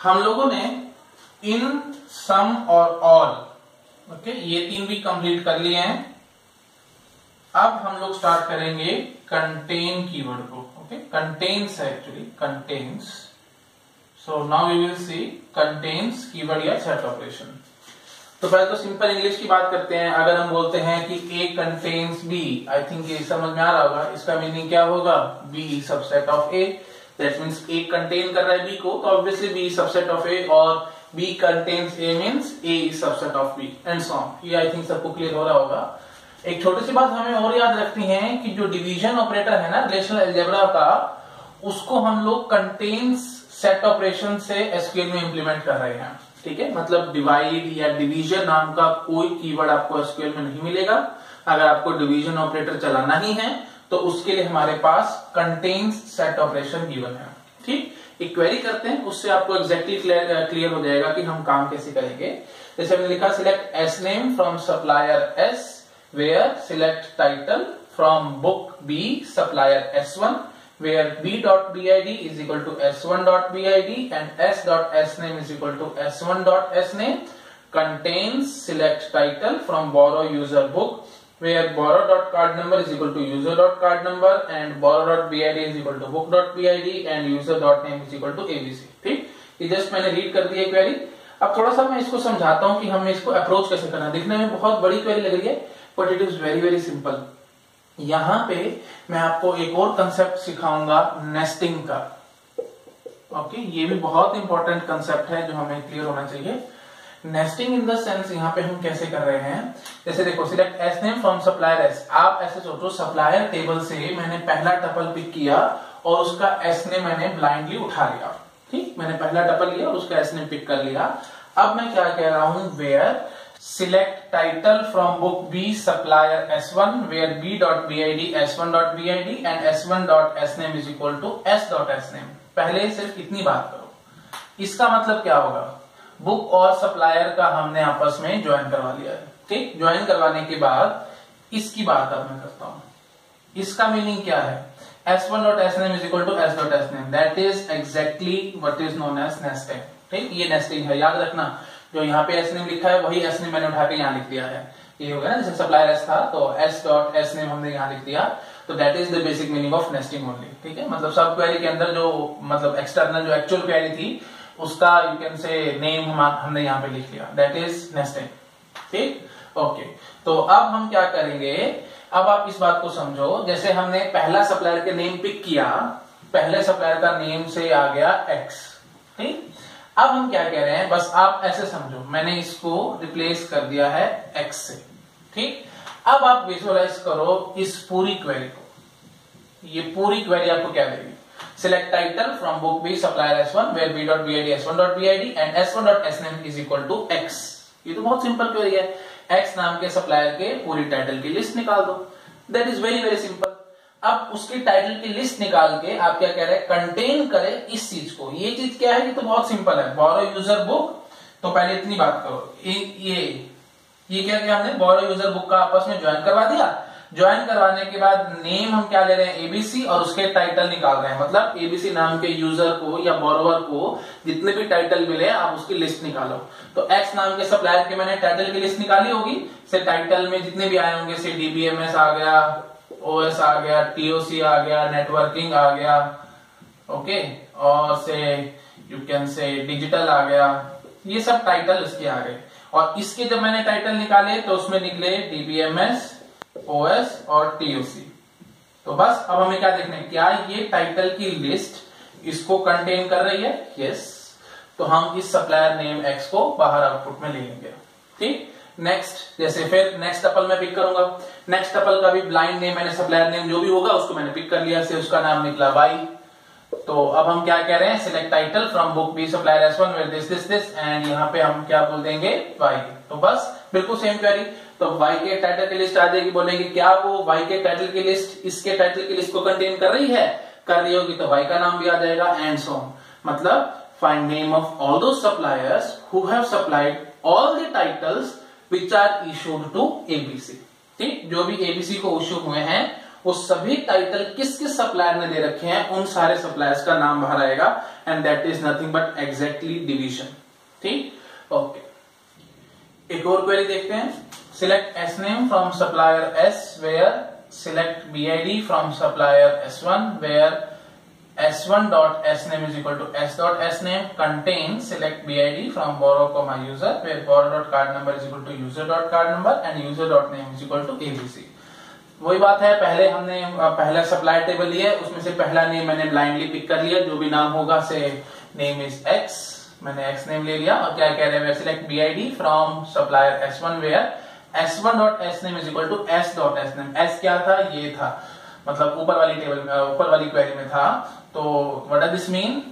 हम लोगों ने इन, सम और ऑल, ओके, ये तीन भी कंप्लीट कर लिए हैं। अब हम लोग स्टार्ट करेंगे कंटेन कीवर्ड को, ओके कंटेन्स है actually contains so now we will see contains keyword या सेट ऑपरेशन तो पहले तो सिंपल इंग्लिश की बात करते हैं। अगर हम बोलते हैं कि A contains B I think ये समझ में आ रहा होगा। इसका मीनिंग क्या होगा? B subset of A that means A contain कर रहा है बी को तो obviously B subset of A और B contains A means A is subset of B and so ये आई थिंक सबको क्लियर हो रहा होगा। एक छोटी सी बात हमें और याद रखनी है कि जो डिवीज़न ऑपरेटर है ना रिलेशनल एल्जेब्रा का, उसको हम लोग कंटेन्स सेट ऑपरेशन से एसक्यूएल में इंप्लीमेंट कर रहे हैं। ठीक है? मतलब डिवाइड या डिवीज़न नाम का कोई कीवर्ड आपको एसक्यूएल में नहीं मिलेगा। अगर आपको डिवीज़न ऑपरेटर चलाना ही है तो उसके लिए हमारे पास कंटेन्स सेट ऑपरेशन गिवन है। ठीक? एक क्वेरी करते हैं, उससे आपको एग्जैक्टली क्लियर क्लियर हो जाएगा कि हम काम कैसे करेंगे। जैसे हमने लिखा select S name from supplier S where select title from book B supplier S one where B dot B I D is where b dot bid is equal to s1 dot bid and s dot sname is equal to s1 dot sname contains select title from borrow user book where borrow dot card number is equal to user dot card number and borrow dot bid is equal to book dot bid and user dot name is equal to abc ठीक? ये just मैंने read कर दिया query अब थोड़ा सा मैं इसको समझाता हूँ कि हमें इसको अप्रोच कैसे करना दिखने में बहुत बड़ी क्वेरी लग रही है but it is very very simple यहाँ पे मैं आपको एक और कंसेप्ट सिखाऊँगा नेस्टिंग का। ओके okay, ये भी बहुत इंपॉर्टेंट कंसेप्ट है जो हमें क्लियर होना चाहिए। नेस्टिंग इन द सेंस यहाँ पे हम कैसे कर रहे हैं? जैसे देखो select S name from supplier S आप ऐसे सोचो सप्लायर टेबल से मैंने पहला टपल पिक किया और उसका एस ने मैंने ब्लाइंडली उठा लिया। ठीक? मैंने पहला टपल लिया और उसका एस ने पिक कर लिया। अब मैं क्या कह रहा हूँ? Where select title from book B supplier S1 where B dot BID S1 dot BID and S1 dot SNAME is equal to S dot SNAME पहले सिर्फ़ इतनी बात करो। इसका मतलब क्या होगा? बुक और सप्लायर का हमने आपस में ज्वाइन करवा लिया है। ठीक? ज्वाइन करवाने के बाद इसकी बात अब मैं करता हूँ। इसका मीनिंग क्या है? S1 dot SNAME is equal to S dot SNAME that is exactly what is known as nesting. ठीक? ये नेस्टिंग है। याद रखना, जो यहाँ पे एस नेम लिखा है, वही एस नेम मैंने उठा के यहाँ लिख दिया है। ये हो गया ना, जैसे सप्लायर एस था तो एस डॉट एस नेम हमने यहाँ लिख दिया। तो that is the basic meaning of nesting only ठीक है? मतलब सब क्वेरी के अंदर जो मतलब एक्सटर्नल जो एक्चुअल क्वेरी थी उसका यू कैन से नेम हम हमने यहाँ पे लिख लिया। दैट इज़ नेस्टिंग ठीक? ओके तो अब हम क्या करेंगे? अब आप इस बात को समझो। जैसे हमने पहला सप्लायर के नेम पिक किया, पहले सप्लायर का नेम से आ गया एक्स ठीक? अब हम क्या कह रहे हैं? बस आप ऐसे समझो। मैंने इसको रिप्लेस कर दिया है एक्स से। ठीक? अब आप विजुअलाइज करो इस पूरी क्वेरी को। ये पूरी क्वेरी आपको क्या देगी? Where B dot B I D S one dot B I D and S one dot S name is equal to X ये तो बहुत सिंपल क्वेरी है। एक्स नाम के सप्लायर के पूरी टाइटल की लिस्ट निकाल दो। That is very very simple अब उसकी टाइटल की लिस्ट निकाल के आप क्या कह रहे हैं? कंटेन करे इस चीज़ को। ये चीज़ क्या है? ये तो बहुत सिंपल है। बोरो यूज़र बुक तो पहले इतनी बात करो। ये ये क्या किया हमने? बोरो यूज़र बुक का आपस में ज्वाइन करवा दिया। ज्वाइन करवाने के बाद नेम हम क्या ले रहे हैं? एबीसी और उसके टाइटल निकाल रहे हैं। मतलब एबीसी नाम के यूज़र को या बोरोवर को जितने भी टाइटल मिले आप उसकी लिस्ट निकालो। तो एक्स नाम के सप्लायर के मैंने टाइटल की लिस्ट निकाली होगी। से टाइटल में जितने भी आए होंगे, से डीबीएमएस आ गया ओएस आ गया टीओसी आ गया नेटवर्किंग आ गया ओके और say you can say digital आ गया। ये सब टाइटल इसके आ गए। और इसके जब मैंने टाइटल निकाले तो उसमें निकले डीबीएमएस ओएस और टीओसी तो बस, अब हमें क्या देखना है? क्या ये टाइटल की लिस्ट इसको कंटेन कर रही है? यस तो हम इस सप्लायर नेम एक्स को बाहर आउटपुट में ले लेंगे। ठीक? नेक्स्ट जैसे फिर नेक्स्ट टपल में पिक करूँगा। नेक्स्ट टपल का भी ब्लाइंड नेम मैंने सप्लायर नेम जो भी होगा, उसको मैंने पिक कर लिया से उसका नाम निकला वाई तो अब हम क्या कह रहे हैं? Select title from book B supplier S one this this this and यहाँ पे हम क्या बोल देंगे? वाई तो बस, बिल्कुल सेम क्वेरी तो वाई के टाइटल की लिस्ट आ जाएगी बोलेंगे, क्या वो वाई के टाइटल की लिस्ट इसके टाइटल की लिस्ट को कंटेन कर रही है? कर रही होगी तो वाई का नाम भी आ जाएगा एंड सो मतलब find name of all those suppliers who have supplied all the titles which are issued to ABC ठीक? जो भी एबीसी को इशू हुए हैं, वो सभी टाइटल किस किस सप्लायर ने दे रखे हैं, उन सारे सप्लायर्स का नाम बाहर आएगा and that is nothing but exactly division ठीक? ओके एक और क्वेरी देखते हैं। From supplier S where select B I D from supplier S one where s1 dot s name is equal to s dot s name contains select bid from borrow comma user, where borrow dot card number is equal to user dot card number and user dot name is equal to abc वही बात है, पहले हमने पहला supply table लिया उसमें से पहला नेम मैंने ब्लाइंडली पिक कर लिया, जो भी नाम होगा से नेम इज़ एक्स मैंने एक्स नेम ले लिया। और क्या कह रहे हैं select B I D from supplier S one where S one dot S name is equal to S dot S name S क्या था? ये था। मतलब ऊपर वाली टेबल में ऊपर वाली क्वेरी में था। तो वट डज दिस मीन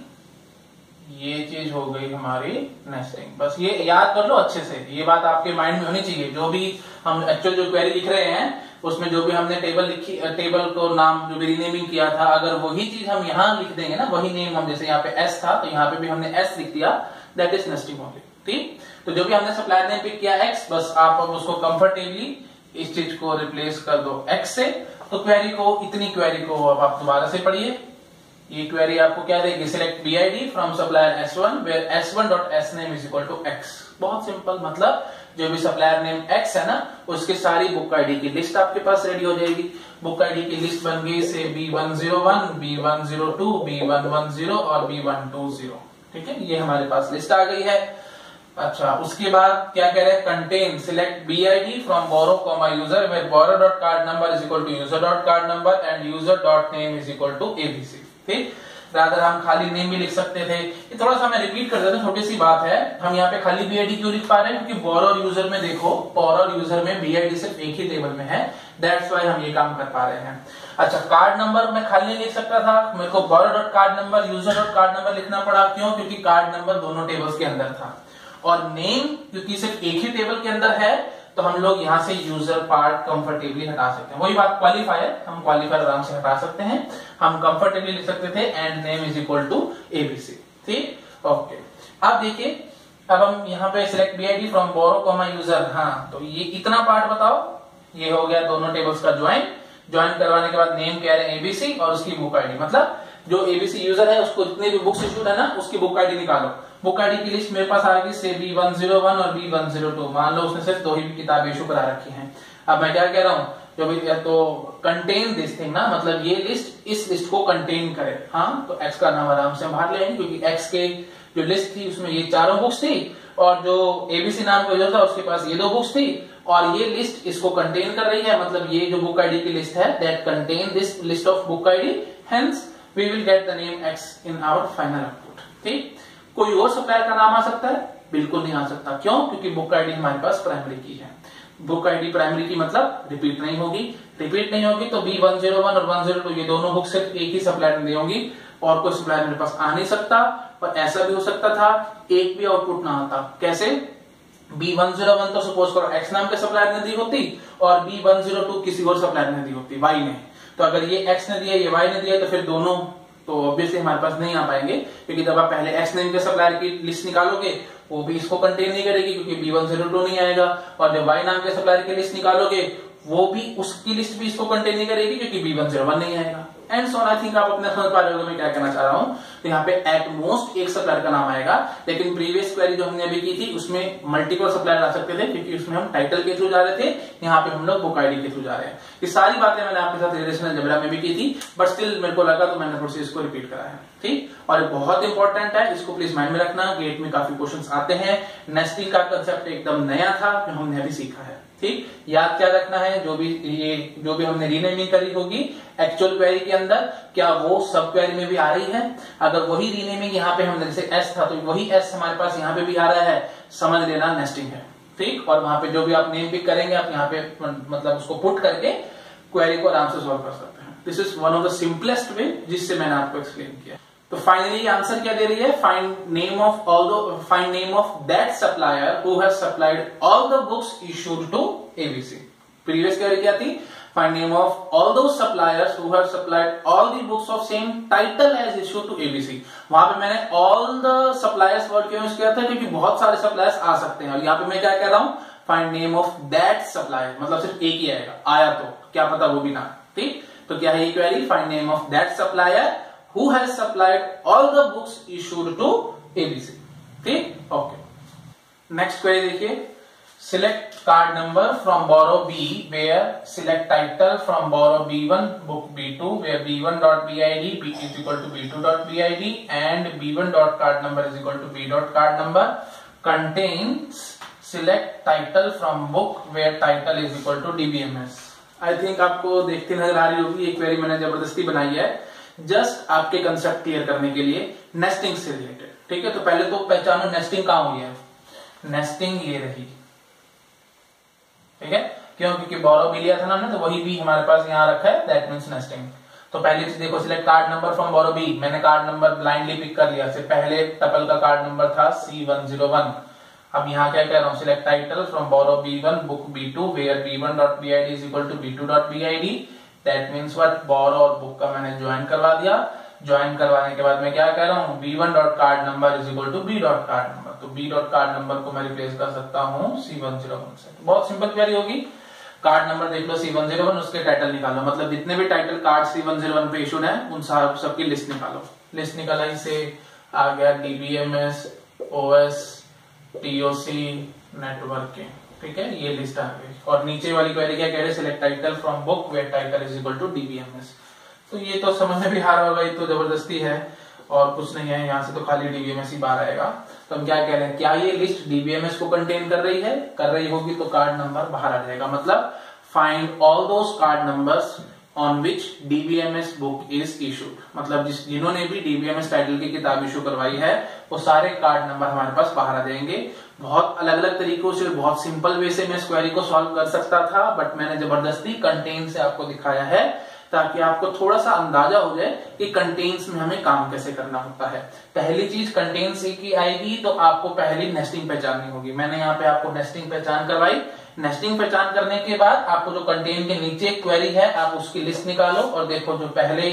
ये चीज़ हो गई हमारी नेस्टिंग बस ये याद कर लो अच्छे से। ये बात आपके माइंड में होनी चाहिए। जो भी हम एक्चुअल जो क्वेरी लिख रहे हैं, उसमें जो भी हमने टेबल लिखी टेबल को नाम, जो भी रिनेमिंग किया था, अगर वही चीज़ हम यहाँ लिख देंगे ना, वही नेम हम, जैसे यहाँ पे एस था तो यहाँ पे भी हमने एस लिख दिया। दैट इज़ नेस्टिंग ओनली ठीक तो जो भी हमने सप्लायर नेम पिक किया एक्स बस आप उसको कंफर्टेबली इस चीज़ को रिप्लेस कर दो एक्स से। तो क्वेरी को, इतनी क्वेरी को अब आप दोबारा से पढ़िए। ये क्वेरी आपको क्या देगी? Select B I D from supplier S one where S one dot S name is equal to X बहुत सिंपल मतलब जो भी सप्लायर नेम एक्स है ना, उसकी सारी बुक आईडी की लिस्ट आपके पास रेडी हो जाएगी। बुक आईडी की लिस्ट बन गई say B one zero one B one zero two B one one zero और बी वन टू ज़ीरो ठीक है? ये हमारे पास लिस्ट आ गई है। अच्छा उसके बाद क्या कह रहे हैं? Contain select B I D from borrow comma user where borrow dot card number is equal to user dot card number and user dot name is equal to ABC ठीक? रादर हम खाली नेम भी लिख सकते थे। ये थोड़ा सा मैं रिपीट कर देता हूँ, छोटी सी बात है। हम यहाँ पे खाली बीआईडी क्यों लिख पा रहे हैं? क्योंकि बोर और यूज़र में देखो बोर और यूज़र में बीआईडी सिर्फ़ एक ही टेबल में है। दैट्स वाई हम ये काम कर पा रहे हैं। अच्छा कार्ड नंबर मैं खाली नहीं लिख सकता था। मेरे को borrow dot card number user dot card number लिखना पड़ा। क्यों? क्योंकि कार्ड नंबर दोनों टेबल्स के अंदर था। और नेम क्योंकि सिर्फ़ एक ही टेबल के अंदर है तो हम लोग यहाँ से यूज़र पार्ट कंफर्टेबली हटा सकते हैं। वही बात क्वालिफायर हम क्वालिफायर आराम से हटा सकते हैं। हम कंफर्टेबली लिख सकते थे and name is equal to ABC ठीक? ओके अब देखिए, अब हम यहाँ पे select B I from borrow comma user हाँ तो ये इतना पार्ट बताओ। ये हो गया दोनों टेबल्स का ज्वाइन ज्वाइन करवाने के बाद नेम कह रहे हैं एबीसी और उसकी बुक आईडी मतलब जो एबीसी यूज़र है, उसको जितने भी बुक्स इशूड है ना, उसकी बुक आईडी निकालो। बुक आईडी की लिस्ट मेरे पास आ गई say B one zero one और बी वन ज़ीरो टू मान लो उसने सिर्फ़ दो ही किताब इशू करा रखी है। अब मैं क्या कह रहा हूँ, जो भी तो कंटेन दिस थिंग ना मतलब ये लिस्ट इस लिस्ट को कंटेन करे। हाँ तो एक्स का नाम आराम से बाहर ले क्योंकि एक्स के जो लिस्ट थी, उसमें ये चारों बुक्स थी, और जो एबीसी नाम का था, उसके पास ये दो बुक्स थी, और ये लिस्ट इसको कंटेन कर रही है। मतलब ये जो बुक आईडी की लिस्ट है that contain this list of book ID hence we will get the name X in our final output ठीक? कोई और सप्लायर का नाम आ सकता है? बिल्कुल नहीं आ सकता। क्यों? क्योंकि बुक आईडी हमारे पास प्राइमरी की है। बुक आईडी प्राइमरी की मतलब रिपीट नहीं होगी। रिपीट नहीं होगी तो बी वन ज़ीरो वन और वन ज़ीरो टू ये दोनों बुक सिर्फ़ एक ही सप्लायर में होंगी। और कोई सप्लायर मेरे पास आ नहीं सकता। और ऐसा भी हो सकता था, एक भी आउटपुट ना आता। कैसे? बी वन ज़ीरो वन तो सपोज़ करो एक्स नाम के सप्लायर ने दी होती और बी वन ज़ीरो टू किसी और सप्लायर ने दी होती वाई ने। तो अगर ये एक्स ने दिया, ये वाई ने दिया तो फिर दोनों तो ऑब्वियसली हमारे पास नहीं आ पाएँगे, क्योंकि जब आप पहले एक्स नेम के सप्लायर की लिस्ट निकालोगे, वो भी इसको कंटेन नहीं करेगी, क्योंकि बी वन ज़ीरो टू नहीं आएगा। और जब वाई नाम के सप्लायर की लिस्ट निकालोगे, वो भी उसकी लिस्ट भी इसको कंटेन नहीं करेगी, क्योंकि बी वन ज़ीरो वन नहीं आएगा। एंड सो आई थिंक आप अपने समझ पा रहे हो मैं क्या कहना चाह रहा हूँ? तो यहाँ पे एट मोस्ट एक सप्लायर का नाम आएगा। लेकिन प्रीवियस क्वेरी जो हमने अभी की थी, उसमें मल्टीपल सप्लायर आ सकते थे, क्योंकि उसमें हम टाइटल के थ्रू जा रहे थे, यहाँ पे हम लोग बुक आईडी के थ्रू जा रहे हैं। ये सारी बातें मैंने आपके साथ रिलेशनल जबरा में भी की थी बट स्टिल मेरे को लगा तो मैंने थोड़ी सी इसको रिपीट करा है। ठीक? और बहुत इंपॉर्टेंट है, इसको प्लीज़ माइंड में रखना। गेट में काफ़ी क्वेश्चन आते हैं। नेस्टिंग का कंसेप्ट एकदम नया था, जो हमने अभी सीखा है। ठीक? याद क्या रखना है? जो भी ये, जो भी हमने रीनेमिंग करी होगी एक्चुअल क्वेरी के अंदर, क्या वो सब क्वेरी में भी आ रही है? अगर वही रीनेमिंग यहाँ पे हमने, जैसे एस था तो वही एस हमारे पास यहाँ पे भी आ रहा है। समझ लेना नेस्टिंग है। ठीक? और वहाँ पे जो भी आप नेम पिक करेंगे, आप यहाँ पे मतलब उसको पुट करके क्वेरी को आराम से सॉल्व कर सकते हैं। This is one of the simplest way जिससे मैंने आपको एक्सप्लेन किया। तो फाइनली आंसर क्या दे रही है? Find name of all the find name of that supplier who has supplied all the books issued to ABC previous query क्या थी? Find name of all those suppliers who have supplied all the books of same title as issue to ABC वहाँ पे मैंने all the suppliers word क्यों use किया था? क्योंकि बहुत सारे सप्लायर्स आ सकते हैं। और यहाँ पे मैं क्या कह रहा हूँ? Find name of that supplier मतलब सिर्फ़ एक ही आएगा। आया तो। क्या पता वो भी ना ठीक? तो क्या है ये query find name of that supplier who has supplied all the books issued to ABC ठीक ओके नेक्स्ट क्वेरी देखिए Select card number from borrow B where select title from borrow B1 book B2 where B1 dot BID B is equal to B2 dot BID and B1 dot card number is equal to B dot card number contains select title from book where title is equal to DBMS. I think आपको देखते नज़र आ रही होगी एक query मैंने ज़बरदस्ती बनाई है जस्ट आपके कंसेप्ट क्लियर करने के लिए नेस्टिंग से रिलेटेड ठीक है तो पहले तो पहचानो नेस्टिंग कहाँ हुई है। नेस्टिंग ये रही। ठीक है, क्यों? क्योंकि बोरो भी लिया था ना हमने तो वही भी हमारे पास यहाँ रखा है दैट मीन नेस्टिंग तो पहली चीज़ देखो select card number from borrow B मैंने कार्ड नंबर ब्लाइंडली पिक कर लिया से पहले टपल का कार्ड नंबर था सी वन ज़ीरो वन अब यहाँ क्या कह रहा हूँ? Select title from borrow B one book B two where B one dot B I D is equal to B two dot B I D that means what borrow और book का मैंने join करवा दिया। Join करवाने के बाद मैं क्या कह रहा हूँ? B one dot card number is equal to B dot card number तो बी डॉट कार्ड नंबर को मैं रिप्लेस कर सकता हूँ सी वन ज़ीरो वन से। बहुत सिंपल क्वेरी होगी। कार्ड नंबर देख लो सी वन ज़ीरो वन उसके टाइटल निकालो। मतलब जितने भी title card C one zero one पे इशूड है, उन सब सबकी लिस्ट निकालो। लिस्ट निकाला इसे। आ गया डीबीएमएस ओएस टीओसी नेटवर्किंग ठीक है, ये लिस्ट आ गई और नीचे वाली क्वेरी क्या कह रहे select title from book where title is equal to DBMS तो ये तो समझ में भी हार होगा, ये तो ज़बरदस्ती है, और कुछ नहीं है, यहाँ से तो खाली डीबीएमएस ही बाहर आएगा। तो हम क्या कह रहे हैं? क्या ये लिस्ट डीबीएमएस को कंटेन कर रही है? कर रही होगी तो कार्ड नंबर बाहर आ जाएगा। मतलब find all those card numbers on which DBMS book is issued मतलब जिस, जिन्होंने भी डीबीएमएस टाइटल की किताब इशू करवाई है, वो सारे कार्ड नंबर हमारे पास बाहर आ जाएँगे। बहुत अलग अलग तरीकों से, बहुत सिंपल वे से मैं इस क्वेरी को सॉल्व कर सकता था बट मैंने ज़बरदस्ती कंटेन से आपको दिखाया है, ताकि आपको थोड़ा सा अंदाज़ा हो जाए कि कंटेन्स में हमें काम कैसे करना होता है। पहली चीज़ कंटेन्स की आएगी तो आपको पहली नेस्टिंग पहचाननी होगी। मैंने यहाँ पे आपको नेस्टिंग पहचान करवाई। नेस्टिंग पहचान करने के बाद आपको जो कंटेन के नीचे क्वेरी है, आप उसकी लिस्ट निकालो और देखो जो पहले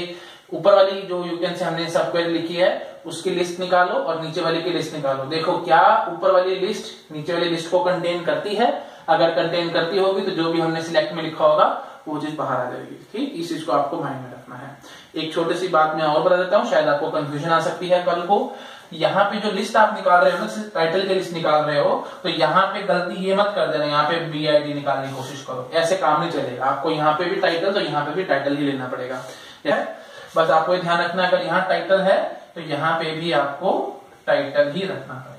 ऊपर वाली जो यूकेन से हमने सब क्वेरी लिखी है उसकी लिस्ट निकालो और नीचे वाली की लिस्ट निकालो। देखो क्या ऊपर वाली लिस्ट नीचे वाली लिस्ट को कंटेन करती है। अगर कंटेन करती होगी तो जो भी हमने सिलेक्ट में लिखा होगा, वो चीज़ बाहर आ जाएगी। ठीक? इस चीज़ को आपको माइंड में रखना है। एक छोटी सी बात मैं और बता देता हूँ, शायद आपको कंफ्यूजन आ सकती है कल को। यहाँ पे जो लिस्ट आप निकाल रहे हो ना टाइटल की लिस्ट निकाल रहे हो तो यहाँ पे गलती ये मत कर देना, यहाँ पे बी आई डी निकालने की कोशिश करो। ऐसे काम नहीं चलेगा। आपको यहाँ पे भी टाइटल तो यहाँ पे भी टाइटल ही लेना पड़ेगा। बस आपको ध्यान रखना अगर यहाँ टाइटल है तो यहाँ पे भी आपको टाइटल ही रखना पड़ेगा।